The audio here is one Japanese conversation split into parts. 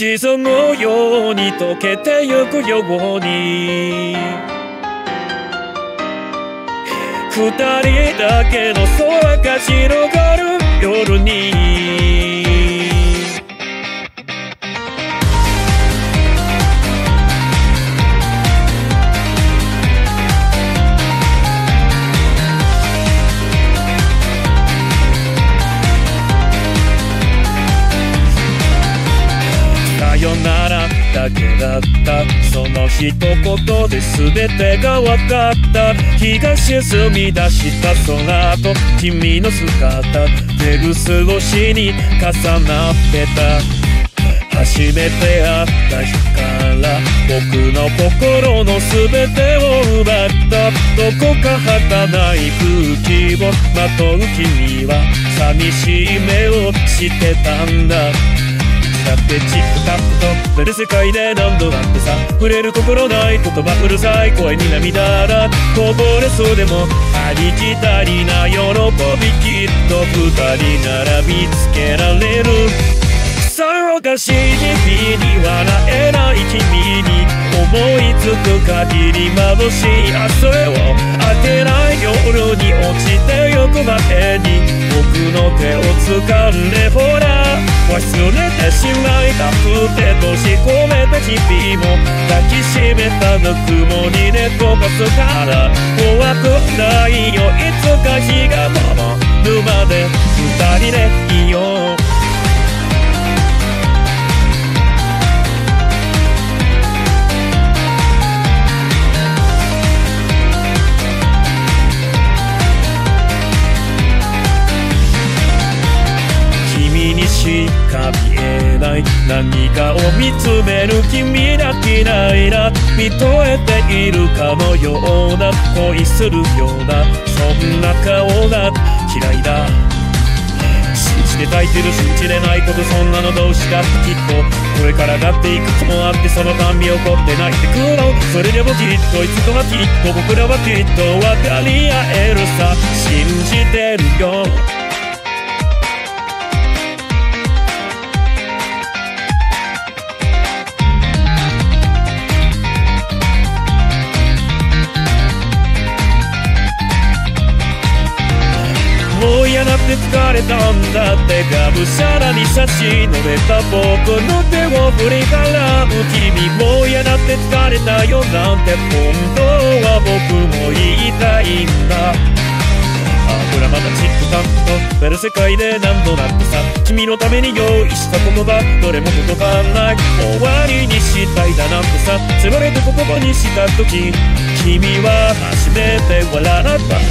沈むように溶けてゆくように。二人だけの空が広がる夜に。だけだった。その一言で全てが分かった。日が沈み出したその後君の姿手ぐす越しに重なってた。初めて会った日から僕の心の全てを奪った。どこか儚い空気をまとう君は寂しい目をしてたんだ。だってチックタップとベル世界で何度だってさ触れる心ない言葉うるさい声に涙がこぼれそうでもありきたりな喜びきっと二人なら見つけられる。騒がしい日々に笑えない君に思いつく限り眩しい明日を明けない夜に落ちてゆく前に僕の手を掴んでほらしないたくて閉じ込めた日々も抱きしめたぬくもりで溶かすから怖くないよいつか日が何かを見つめる君だけないな。見とれているかのような恋するようなそんな顔が嫌いだ。信じて抱いてる信じれないことそんなのどうしたってきっと。これからだっていくつもあってそのたんび起こって泣い。てくの。それでもきっといつかはきっと僕らはきっと分かり合えるさ。信じてるよ。もう嫌だって疲れたんだってがむしゃらに差し伸べた僕の手を振り払う君も嫌だって疲れたよなんて本当は僕も言いたいんだ。油またチックタップとベル世界で何度だってさ。君のために用意した言葉どれも届かない。終わりにしたいだなんてさ。つられて言葉にした時。君は初めて笑った。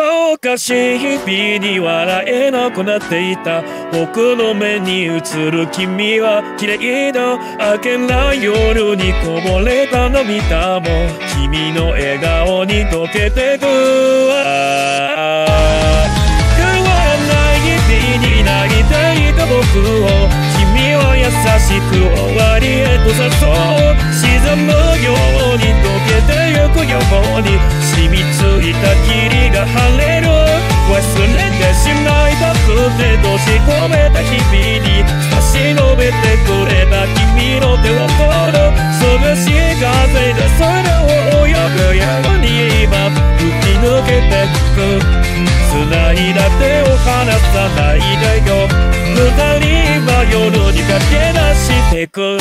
そうかしい日々に笑えなくなっていた。僕の目に映る君は綺麗だ。明けない夜にこぼれた涙も。君の笑顔に溶けてくわ。変わらない日々になりたいた僕を。君は優しく終わりへと誘う。沈むように溶けてゆくように。染みついたが晴れる。忘れてしまいたくて閉じ込めた日々に。差し伸べてくれた君の手を取る。涼しい風で空を泳ぐように今。吹き抜けてく。繋いだ手を離さないでよ。二人は夜に駆け出してく。